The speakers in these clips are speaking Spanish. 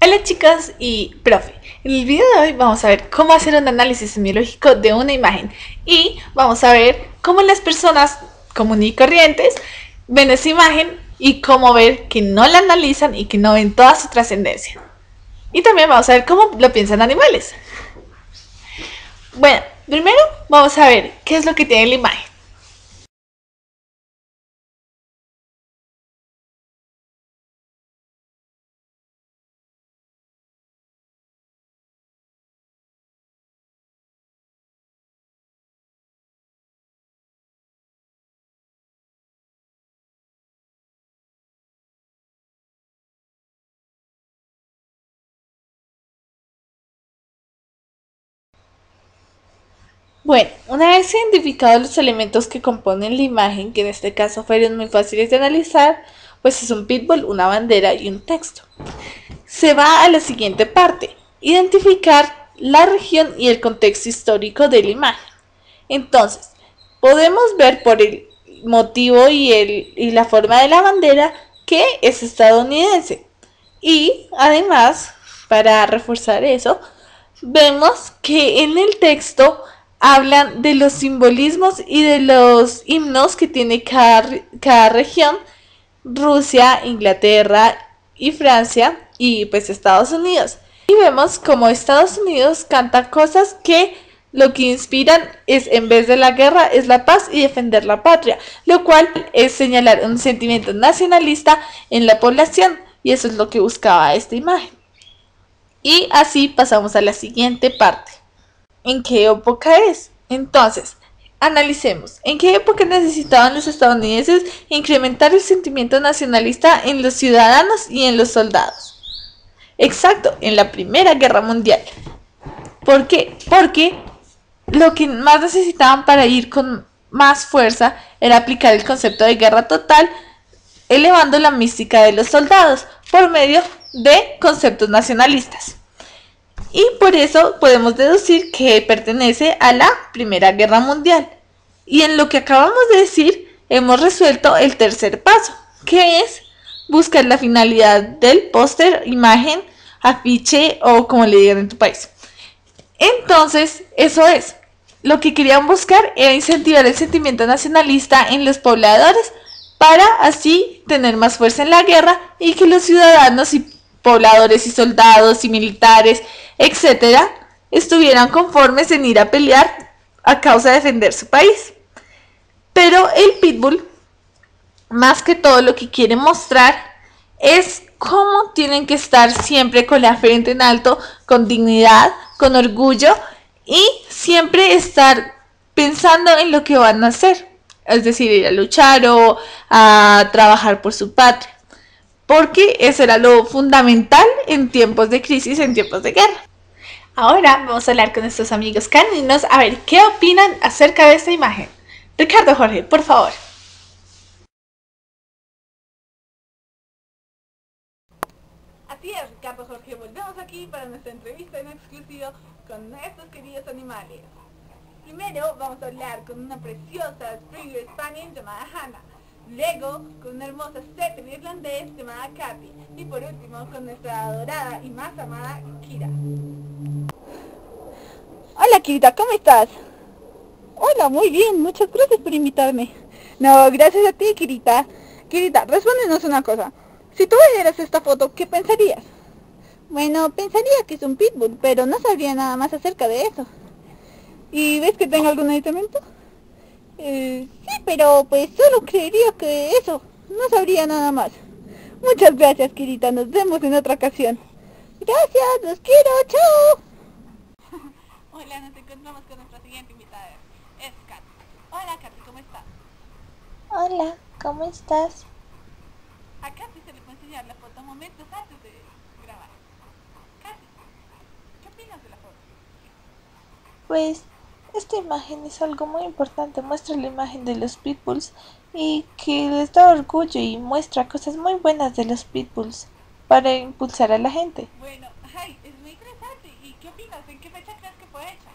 Hola chicos y profe, en el video de hoy vamos a ver cómo hacer un análisis semiológico de una imagen y vamos a ver cómo las personas comunes y corrientes ven esa imagen y cómo ver que no la analizan y que no ven toda su trascendencia. Y también vamos a ver cómo lo piensan animales. Bueno, primero vamos a ver qué es lo que tiene la imagen. Bueno, una vez identificados los elementos que componen la imagen, que en este caso fueron muy fáciles de analizar, pues es un pitbull, una bandera y un texto. Se va a la siguiente parte, identificar la región y el contexto histórico de la imagen. Entonces, podemos ver por el motivo y, el, y la forma de la bandera que es estadounidense. Y además, para reforzar eso, vemos que en el texto hablan de los simbolismos y de los himnos que tiene cada, región, Rusia, Inglaterra y Francia y pues Estados Unidos. Y vemos como Estados Unidos canta cosas que lo que inspiran es en vez de la guerra es la paz y defender la patria, lo cual es señalar un sentimiento nacionalista en la población y eso es lo que buscaba esta imagen. Y así pasamos a la siguiente parte en qué época es. Entonces, analicemos, ¿en qué época necesitaban los estadounidenses incrementar el sentimiento nacionalista en los ciudadanos y en los soldados? Exacto, en la Primera Guerra Mundial. ¿Por qué? Porque lo que más necesitaban para ir con más fuerza era aplicar el concepto de guerra total, elevando la mística de los soldados por medio de conceptos nacionalistas y por eso podemos deducir que pertenece a la Primera Guerra Mundial. Y en lo que acabamos de decir, hemos resuelto el tercer paso, que es buscar la finalidad del póster, imagen, afiche o como le digan en tu país. Entonces, eso es. Lo que querían buscar era incentivar el sentimiento nacionalista en los pobladores para así tener más fuerza en la guerra y que los ciudadanos y pobladores y soldados y militares, etcétera, estuvieran conformes en ir a pelear a causa de defender su país. Pero el pitbull, más que todo lo que quiere mostrar es cómo tienen que estar siempre con la frente en alto, con dignidad, con orgullo y siempre estar pensando en lo que van a hacer, es decir, ir a luchar o a trabajar por su patria porque eso era lo fundamental en tiempos de crisis, en tiempos de guerra. Ahora vamos a hablar con nuestros amigos caninos a ver qué opinan acerca de esta imagen. Ricardo Jorge, por favor. Así es, Ricardo Jorge, volvemos aquí para nuestra entrevista en exclusivo con nuestros queridos animales. Primero vamos a hablar con una preciosa Springer Spaniel llamada Hannah Luego, con una hermosa Stephanie irlandés llamada Katy. Y por último, con nuestra adorada y más amada Kira. Hola Kirita, ¿cómo estás? Hola, muy bien, muchas gracias por invitarme. No, gracias a ti, Kirita. Kirita, respóndenos una cosa. Si tú vieras esta foto, ¿qué pensarías? Bueno, pensaría que es un pitbull, pero no sabría nada más acerca de eso. ¿Y ves que tengo algún aditamento? Eh, sí, pero pues solo creería que eso. No sabría nada más. Muchas gracias, Kirita. Nos vemos en otra ocasión. Gracias, los quiero. Chao. Hola, nos encontramos con nuestra siguiente invitada. Es Kat. Hola, Kat, ¿cómo estás? Hola, ¿cómo estás? A Katy se le puede enseñar la foto momentos antes de grabar. Katy, ¿qué opinas de la foto? Pues esta imagen es algo muy importante, muestra la imagen de los pitbulls y que les da orgullo y muestra cosas muy buenas de los pitbulls para impulsar a la gente. Bueno, Jai, es muy interesante. ¿Y qué opinas? ¿En qué fecha crees que fue hecha?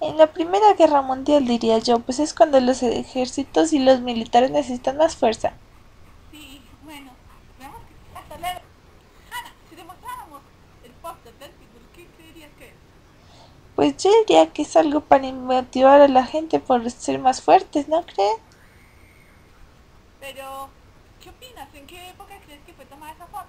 En la Primera Guerra Mundial diría yo, pues es cuando los ejércitos y los militares necesitan más fuerza. Sí, bueno, veamos hasta luego. Ana, si demostráramos el póster del pitbull, ¿qué creerías que es? Pues yo diría que es algo para motivar a la gente por ser más fuertes, ¿no crees? Pero, ¿qué opinas? ¿En qué época crees que fue tomada esa foto?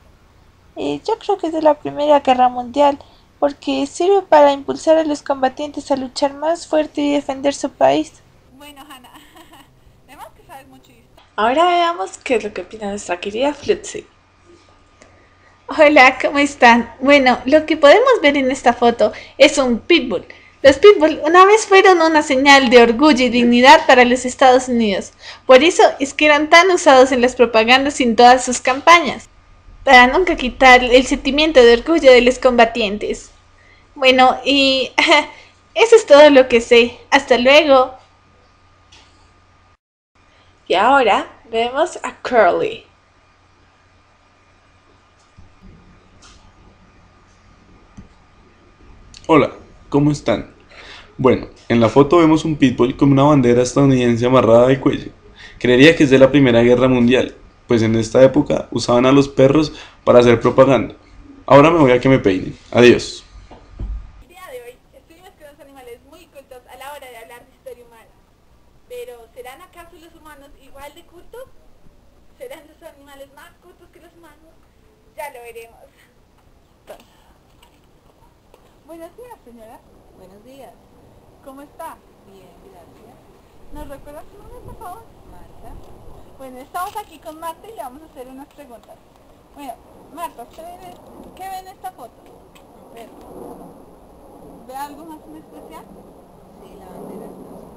Eh, yo creo que es de la Primera Guerra Mundial, porque sirve para impulsar a los combatientes a luchar más fuerte y defender su país. Bueno, Hannah, vemos que sabes mucho de esto. Ahora veamos qué es lo que opina nuestra querida Flutzy. Hola, ¿cómo están? Bueno, lo que podemos ver en esta foto es un pitbull. Los pitbull una vez fueron una señal de orgullo y dignidad para los Estados Unidos. Por eso es que eran tan usados en las propagandas y en todas sus campañas. Para nunca quitar el sentimiento de orgullo de los combatientes. Bueno, y eso es todo lo que sé. Hasta luego. Y ahora vemos a Curly. Hola, ¿cómo están? Bueno, en la foto vemos un pitbull con una bandera estadounidense amarrada al cuello. Creería que es de la Primera Guerra Mundial, pues en esta época usaban a los perros para hacer propaganda. Ahora me voy a que me peinen. Adiós. El día de hoy estuvimos con los animales muy cultos a la hora de hablar de historia humana. Pero, ¿serán acaso los humanos igual de cultos? ¿Serán los animales más cultos que los humanos? Ya lo veremos. Buenos días, señora. Buenos días. ¿Cómo está? Bien, gracias. ¿Nos recuerda su nombre, por favor? Marta. Bueno, estamos aquí con Marta y le vamos a hacer unas preguntas. Bueno, Marta, ¿usted ve, qué ve en esta foto? ¿Ve algo más en especial? Sí, la bandera Unidos.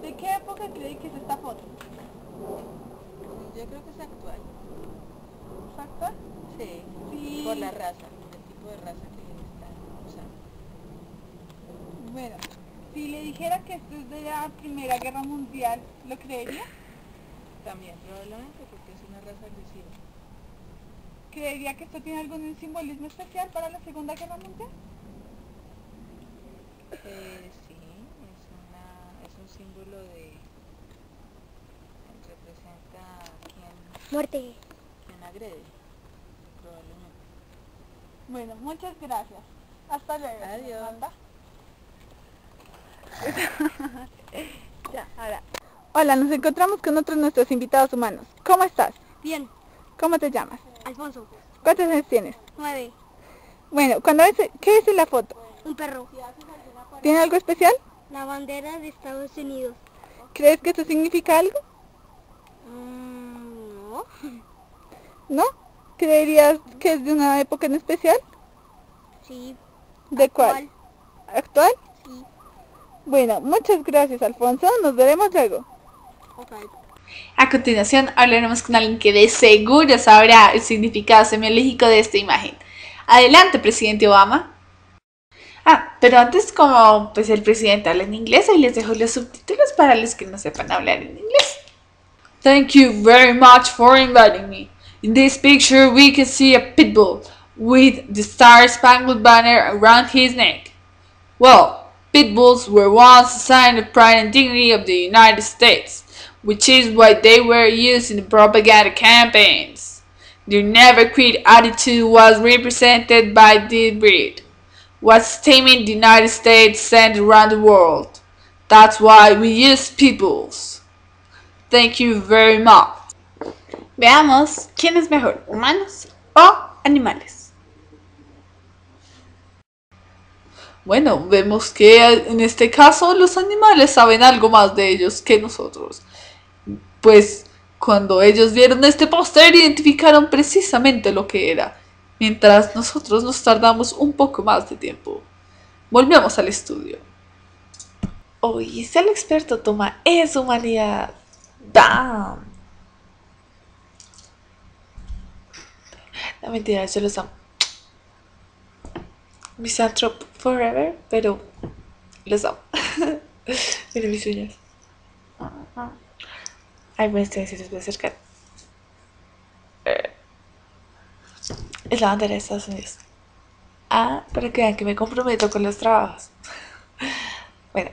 ¿De qué época cree que es esta foto? Yo creo que es actual. ¿Es actual? Sí. Sí. Por la raza, el tipo de raza que. Bueno, si le dijera que esto es de la Primera Guerra Mundial, ¿lo creería? También, probablemente porque es una raza agresiva. ¿Creería que esto tiene algún simbolismo especial para la Segunda Guerra Mundial? Eh, sí, es, una, es un símbolo de... representa a quien, Muerte. quien agrede, probablemente. Bueno, muchas gracias. Hasta luego. Adiós. Marta. ya, ahora. Hola, nos encontramos con otros de nuestros invitados humanos. ¿Cómo estás? Bien. ¿Cómo te llamas? Alfonso. ¿Cuántos años tienes? Nueve. Bueno, cuando ves, ¿qué en la foto? Un perro. ¿Tiene algo especial? La bandera de Estados Unidos. ¿Crees que esto significa algo? Mm, no. ¿No? ¿Creerías que es de una época en especial? Sí. ¿De cuál? ¿Actual? Sí. Bueno, muchas gracias Alfonso, nos veremos luego. A continuación hablaremos con alguien que de seguro sabrá el significado semiológico de esta imagen. Adelante, presidente Obama. Ah, pero antes como pues el presidente habla en inglés, ahí les dejo los subtítulos para los que no sepan hablar en inglés. Thank you very much for inviting me. In this picture we can see a pit bull with the Star Spangled Banner around his neck. Well, pit bulls were once a sign of pride and dignity of the United States, which is why they were used in the propaganda campaigns. Their never quit attitude was represented by the breed, what statement the United States sent around the world. That's why we use pit bulls. Thank you very much. Veamos quién es mejor, humanos o animales. Bueno, vemos que en este caso los animales saben algo más de ellos que nosotros. Pues cuando ellos vieron este póster identificaron precisamente lo que era, mientras nosotros nos tardamos un poco más de tiempo. Volvemos al estudio. Hoy el experto toma es humanidad. ¡Bam! La mentira, yo los amo. Misanthrope forever, pero los amo. Mira mis uñas. Ay, me estoy si les voy a acercar. Eh, Es la bandera de Estados Unidos. Ah, para que vean que me comprometo con los trabajos. Bueno,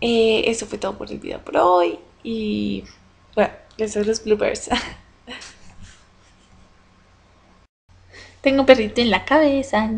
eh, eso fue todo por el video por hoy. Y bueno, les doy los bloopers. Tengo un perrito en la cabeza.